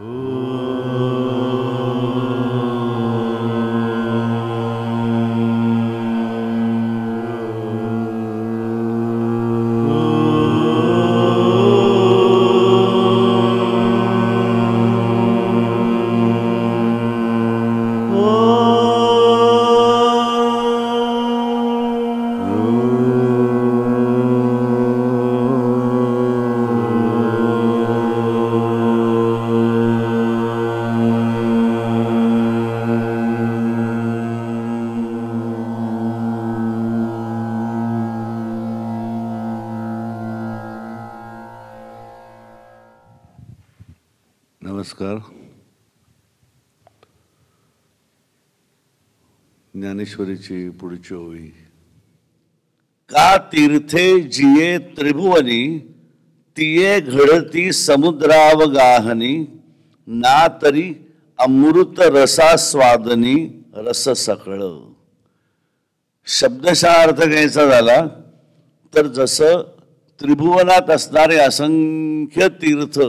Ooh. नमस्कार. ज्ञानेश्वरीची पुढची ओळी. का तीर्थे जिये त्रिभुवनी तिये घडती समुद्रावगाहनी ना तरी अमृत रसास्वादनी रस सकळ शब्दशः अर्थ घ्यायचा झाला तर जसं त्रिभुवनात असणारे असंख्य तीर्थ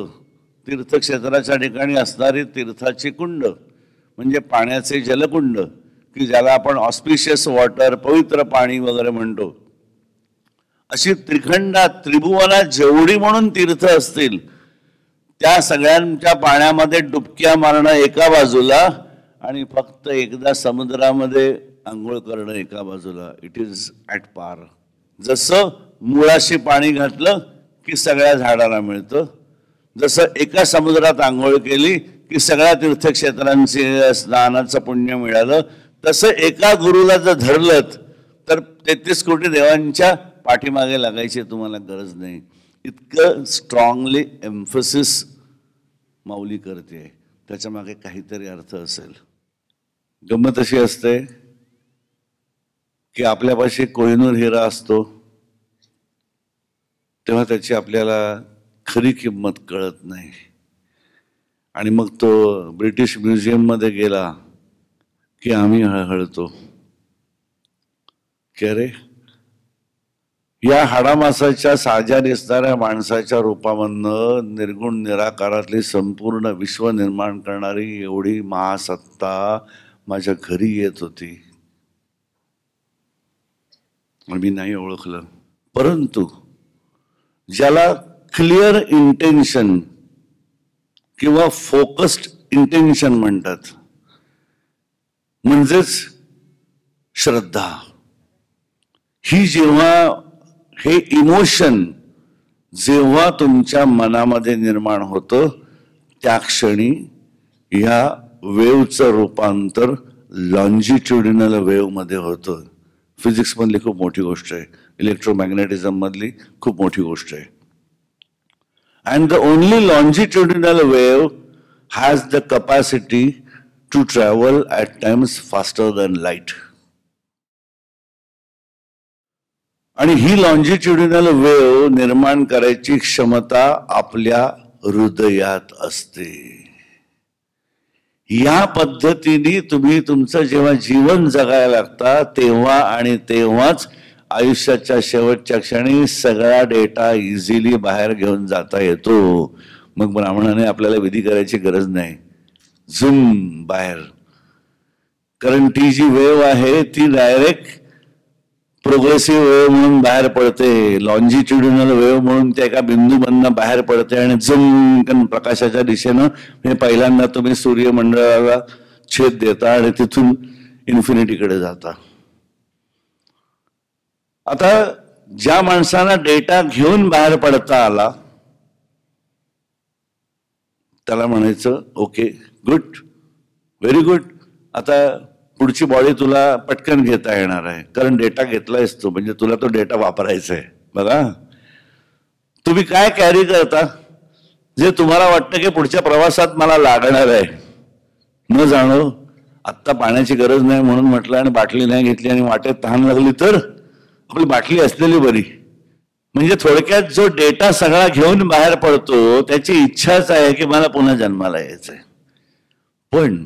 तीर्थक्षेत्राच्या ठिकाणी असणारी तीर्थाची कुंड म्हणजे पाण्याचे जलकुंड की ज्याला आपण ऑस्पिशियस वॉटर पवित्र पाणी वगैरे म्हणतो. अशी त्रिखंडात त्रिभुवनात जेवढी म्हणून तीर्थ असतील त्या सगळ्यांच्या पाण्यामध्ये डुबक्या मारणं एका बाजूला आणि फक्त एकदा समुद्रामध्ये आंघोळ करणं एका बाजूला. इट इज ॲट पार जसं मुळाशी पाणी घातलं की सगळ्या झाडाला मिळतं. जसं एका समुद्रात आंघोळ केली की सगळ्या तीर्थक्षेत्रांचे स्नानाचं पुण्य मिळालं. तसं एका गुरुला जर धरलं तर तेहतीस कोटी देवांच्या पाठीमागे लागायची तुम्हाला गरज नाही. इतकं स्ट्रॉंगली एम्फसिस माऊली करते. त्याच्यामागे काहीतरी अर्थ असेल. गंमत अशी असते की आपल्यापाशी कोहिनूर हिरा असतो. तेव्हा त्याची आपल्याला खरी किंमत कळत नाही. आणि मग तो ब्रिटिश म्युझियममध्ये गेला की आम्ही हळहळतो. की अरे या हाडामासाच्या साजा दिसणाऱ्या माणसाच्या रूपामधनं निर्गुण निराकारातली संपूर्ण विश्व निर्माण करणारी एवढी महासत्ता माझ्या घरी येत होती. मी नाही ओळखलं. परंतु ज्याला क्लिअर इंटेन्शन किंवा फोकस्ड इंटेन्शन म्हणतात. म्हणजेच श्रद्धा. ही जेव्हा हे इमोशन जेव्हा तुमच्या मनामध्ये निर्माण होतं त्या क्षणी ह्या वेवचं रूपांतर लॉन्जिट्युडिनल वेवमध्ये होतं. फिजिक्समधली खूप मोठी गोष्ट आहे. इलेक्ट्रोमॅग्नेटिझममधली खूप मोठी गोष्ट आहे. And the only longitudinal wave has the capacity to travel at times faster than light आणि ही लॉन्जिट्युडिनल वेव निर्माण करायची क्षमता आपल्या हृदयात असते. या पद्धतीने तुम्ही तुमचं जेव्हा जीवन जगायला लागता तेव्हा आणि तेव्हाच आयुष्याच्या शेवटच्या क्षणी सगळा डेटा इझिली बाहेर घेऊन जाता येतो. मग ब्राह्मणाने आपल्याला विधी करायची गरज नाही. झुम बाहेर. कारण ती जी वेव आहे ती डायरेक्ट प्रोग्रेसिव्ह वेव म्हणून बाहेर पडते. लॉन्जिट्युडिनल वेव म्हणून त्या एका बिंदूमधनं बाहेर पडते आणि झुमकन प्रकाशाच्या दिशेनं हे पहिल्यांदा तुम्ही सूर्यमंडळाला छेद देता आणि तिथून इन्फिनिटीकडे जाता. आता ज्या माणसांना डेटा घेऊन बाहेर पडता आला त्याला म्हणायचं ओके गुड व्हेरी गुड. आता पुढची बॉडी तुला पटकन घेता येणार आहे. कारण डेटा घेतलायस तू म्हणजे तुला तो डेटा वापरायचा आहे. बघा. तुम्ही काय कॅरी करता? जे तुम्हाला वाटतं की पुढच्या प्रवासात मला लागणार आहे. न जाणो आत्ता पाण्याची गरज नाही म्हणून म्हटलं आणि बाटली नाही घेतली आणि वाटेत तहान लागली तर? आपली बाटली असलेली बरी. म्हणजे थोडक्यात जो डेटा सगळा घेऊन बाहेर पडतो त्याची इच्छाच आहे की मला पुन्हा जन्माला यायचंय. पण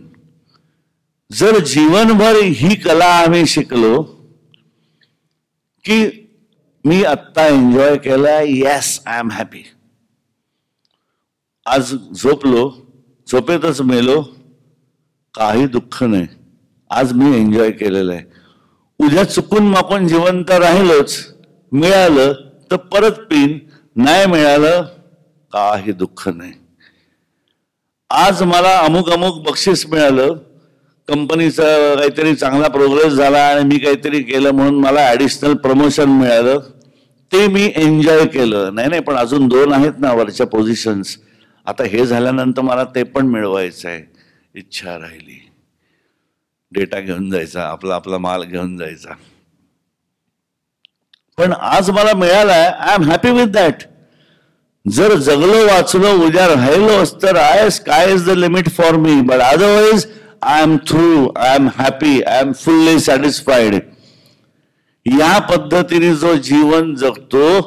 जर जीवनभर ही कला आम्ही शिकलो की मी आत्ता एन्जॉय केलाय येस आय एम हॅपी आज झोपलो झोपेतच मेलो काही दुःख नाही. आज मी एन्जॉय केलेलं आहे. उद्या चुकून आपण जिवंत राहिलोच मिळालं तर परत पिन नाही मिळालं काही दुःख नाही. आज मला अमुक अमुक बक्षीस मिळालं कंपनीचा काहीतरी चांगला प्रोग्रेस झाला आणि मी काहीतरी केलं म्हणून मला ॲडिशनल प्रमोशन मिळालं. ते मी एन्जॉय केलं. नाही नाही पण अजून दोन आहेत ना वरच्या पोझिशन्स आता हे झाल्यानंतर मला ते पण मिळवायचं आहे इच्छा राहिली. डेटा घेऊन जायचा आपला आपला माल घेऊन जायचा. पण आज मला मिळालाय I am happy with that जर जगलो वाचलो उद्या राहिलो तर I sky is the limit for me but otherwise I am through I am happy I am fully satisfied या पद्धतीने जो जीवन जगतो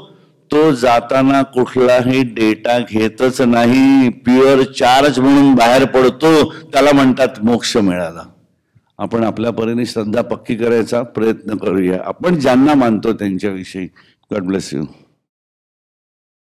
तो जाताना कुठलाही डेटा घेतच नाही. प्युअर चार्ज म्हणून बाहेर पडतो त्याला म्हणतात मोक्ष मिळाला. आपण आपल्या परीने श्रद्धा पक्की करायचा प्रयत्न करूया. आपण ज्यांना मानतो त्यांच्याविषयी. God bless you